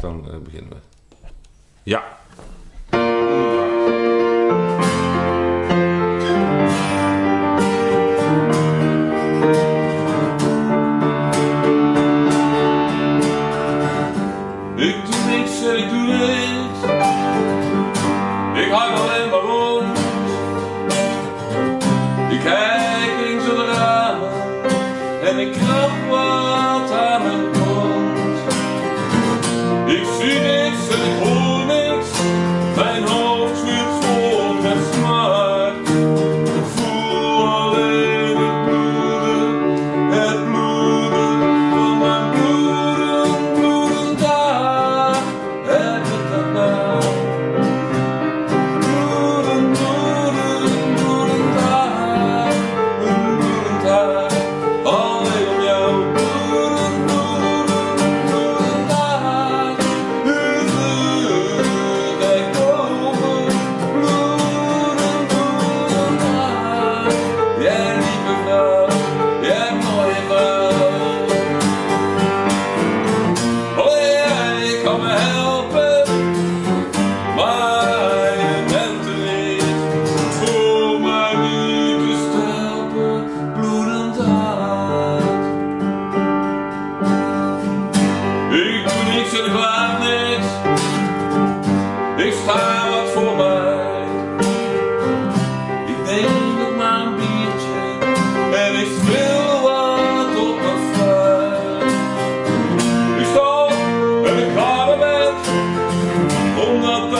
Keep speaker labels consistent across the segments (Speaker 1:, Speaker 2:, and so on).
Speaker 1: Dan eh, beginnen we. Ja.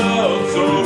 Speaker 2: love so